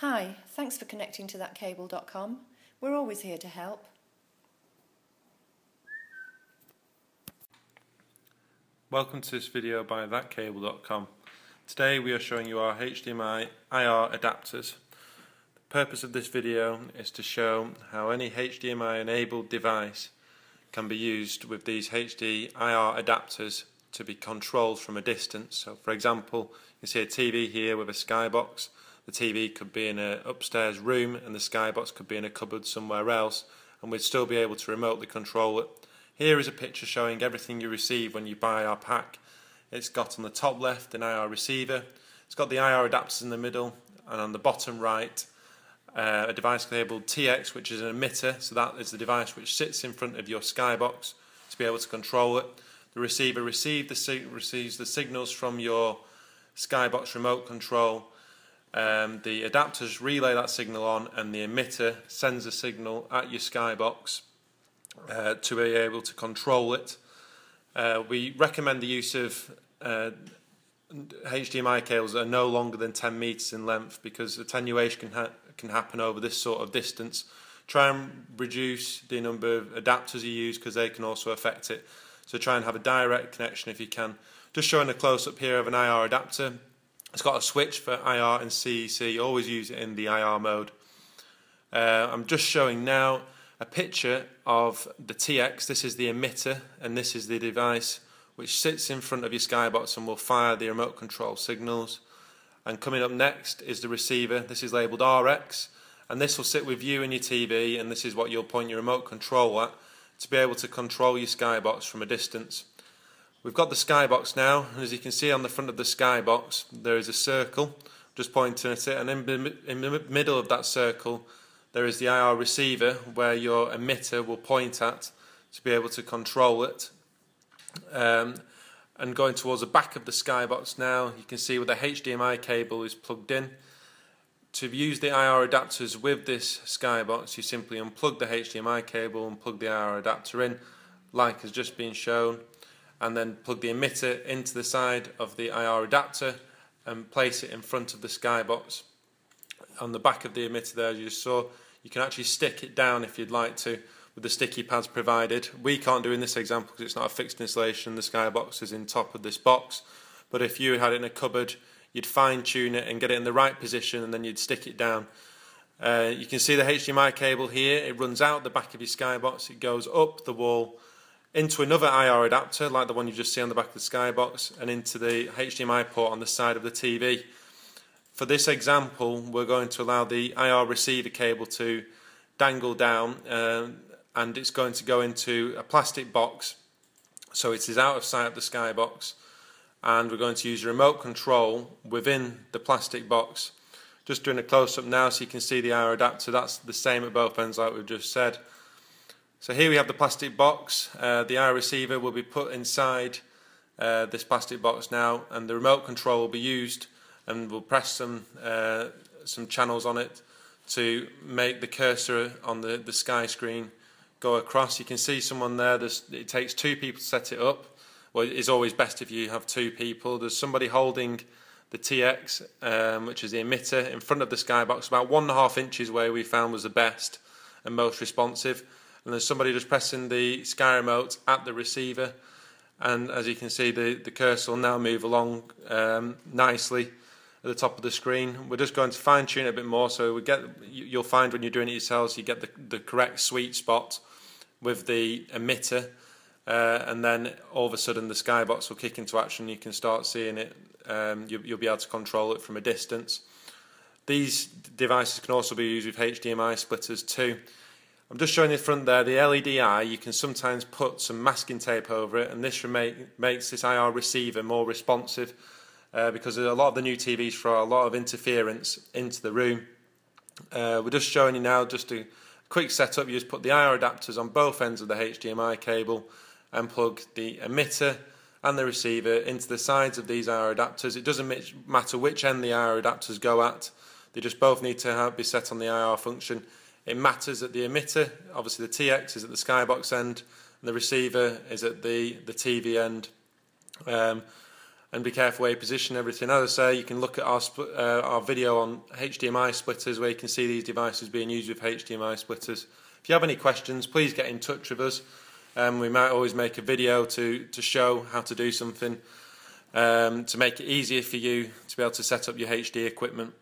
Hi, thanks for connecting to thatcable.com. We're always here to help. Welcome to this video by thatcable.com. Today we are showing you our HDMI IR adapters. The purpose of this video is to show how any HDMI enabled device can be used with these HD IR adapters to be controlled from a distance. So for example, you see a TV here with a skybox. The TV could be in an upstairs room and the skybox could be in a cupboard somewhere else and we'd still be able to remotely control it here is a picture showing everything you receive when you buy our pack. It's got on the top left an IR receiver, it's got the IR adapters in the middle, and on the bottom right uh, a device labelled TX, which is an emitter, so that is the device which sits in front of your skybox to be able to control it. The receiver receives the signals from your skybox remote control. Um, the adapters relay that signal on, and the emitter sends a signal at your skybox uh, to be able to control it. Uh, we recommend the use of uh, HDMI cables that are no longer than 10 meters in length because attenuation can, ha can happen over this sort of distance. Try and reduce the number of adapters you use because they can also affect it. So try and have a direct connection if you can. Just showing a close-up here of an IR adapter. It's got a switch for IR and CEC. You Always use it in the IR mode. Uh, I'm just showing now a picture of the TX. This is the emitter and this is the device which sits in front of your skybox and will fire the remote control signals. And coming up next is the receiver. This is labelled RX and this will sit with you and your TV and this is what you'll point your remote control at to be able to control your skybox from a distance. We've got the skybox now and as you can see on the front of the skybox there is a circle just pointing at it and in, in the middle of that circle there is the IR receiver where your emitter will point at to be able to control it. Um, and going towards the back of the skybox now, you can see where the HDMI cable is plugged in. To use the IR adapters with this skybox, you simply unplug the HDMI cable and plug the IR adapter in, like has just been shown, and then plug the emitter into the side of the IR adapter and place it in front of the skybox on the back of the emitter there, you saw, you can actually stick it down if you'd like to with the sticky pads provided. We can't do in this example because it's not a fixed installation, the skybox is in top of this box. But if you had it in a cupboard, you'd fine tune it and get it in the right position and then you'd stick it down. Uh, you can see the HDMI cable here, it runs out the back of your skybox, it goes up the wall into another IR adapter like the one you just see on the back of the skybox and into the HDMI port on the side of the TV. For this example, we're going to allow the IR receiver cable to dangle down um, and it's going to go into a plastic box so it is out of sight of the skybox and we're going to use a remote control within the plastic box. Just doing a close-up now so you can see the IR adapter, that's the same at both ends like we've just said. So here we have the plastic box, uh, the IR receiver will be put inside uh, this plastic box now and the remote control will be used and we'll press some uh, some channels on it to make the cursor on the, the sky screen go across. You can see someone there, There's, it takes two people to set it up. Well, it's always best if you have two people. There's somebody holding the TX, um, which is the emitter, in front of the skybox, about one and a half inches where we found was the best and most responsive. And there's somebody just pressing the sky remote at the receiver. And as you can see, the, the cursor will now move along um, nicely at the top of the screen. We're just going to fine tune it a bit more so we get you'll find when you're doing it yourselves you get the, the correct sweet spot with the emitter uh, and then all of a sudden the skybox will kick into action you can start seeing it um, you, you'll be able to control it from a distance. These devices can also be used with HDMI splitters too. I'm just showing the front there, the LED eye, you can sometimes put some masking tape over it and this make, makes this IR receiver more responsive uh, because a lot of the new TVs throw a lot of interference into the room. Uh, we're just showing you now just a quick setup. You just put the IR adapters on both ends of the HDMI cable and plug the emitter and the receiver into the sides of these IR adapters. It doesn't matter which end the IR adapters go at. They just both need to have, be set on the IR function. It matters that the emitter, obviously the TX is at the skybox end, and the receiver is at the, the TV end. Um, and be careful where you position everything. As I say, you can look at our uh, our video on HDMI splitters where you can see these devices being used with HDMI splitters. If you have any questions, please get in touch with us. Um, we might always make a video to, to show how to do something um, to make it easier for you to be able to set up your HD equipment.